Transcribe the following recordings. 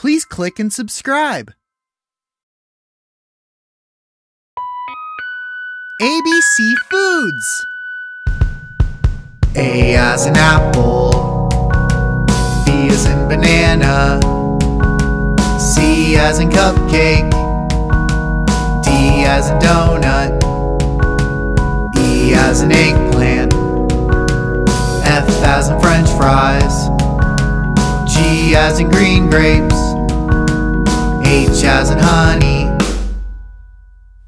please click and subscribe. ABC Foods A as an apple B as in banana C as in cupcake D as in donut E as in eggplant F as in french fries G as in green grapes H as in honey.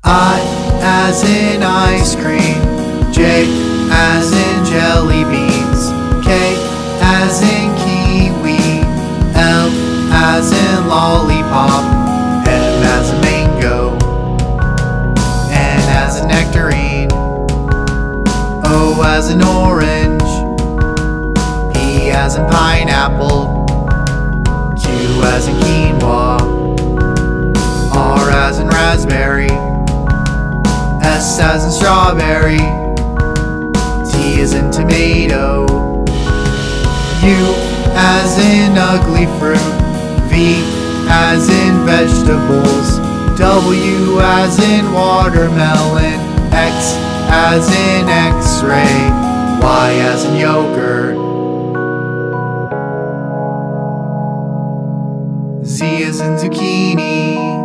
I as in ice cream. J as in jelly beans. K as in kiwi. L as in lollipop. M as in mango. N as in nectarine. O as in orange. P as in pineapple S as in strawberry. T as in tomato. U as in Ugli fruit. V as in vegetables. W as in watermelon. X as in x-ray. Y as in yogurt. Z as in zucchini